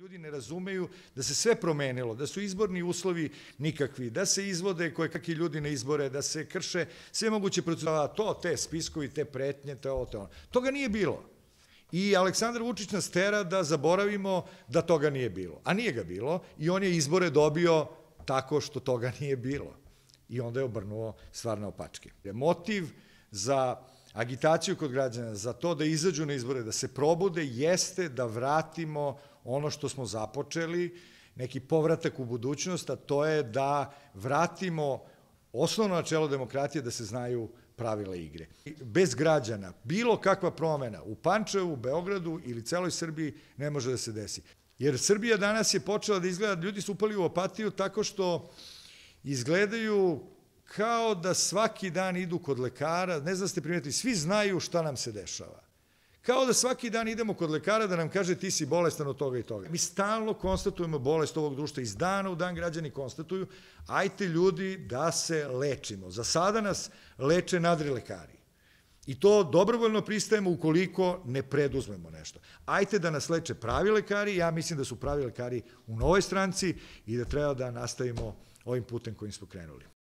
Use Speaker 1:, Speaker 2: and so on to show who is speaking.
Speaker 1: Ljudi ne razumeju da se sve promenilo, da su izborni uslovi nikakvi, da se izvode koje kakvi ljudi na izbore, da se krše sve moguće procedura, to, te spiskovi, te pretnje, te ovo, ono. Toga nije bilo. I Aleksandar Vučić nas tera da zaboravimo da toga nije bilo. A nije ga bilo i on je izbore dobio tako što toga nije bilo. I onda je obrnuo stvar na opačke. Motiv za agitaciju kod građana, za to da izađu na izbore, da se probude, jeste da vratimo ono što smo započeli, neki povratak u budućnost, a to je da vratimo osnovno načelo demokratije da se znaju pravila igre. Bez građana, bilo kakva promena u Pančevu, u Beogradu ili celoj Srbiji ne može da se desi. Jer Srbija danas je počela da izgleda, ljudi su upali u apatiju tako što izgledaju kao da svaki dan idu kod lekara, ne znam da ste primetili, svi znaju šta nam se dešava. Kao da svaki dan idemo kod lekara da nam kaže ti si bolestan od toga i toga. Mi stalno konstatujemo bolest ovog društva, iz dana u dan građani konstatuju, ajte ljudi da se lečimo. Za sada nas leče nadri lekari. I to dobrovoljno pristajemo ukoliko ne preduzmemo nešto. Ajte da nas leče pravi lekari, ja mislim da su pravi lekari u novoj stranci i da treba da nastavimo ovim putem kojim smo krenuli.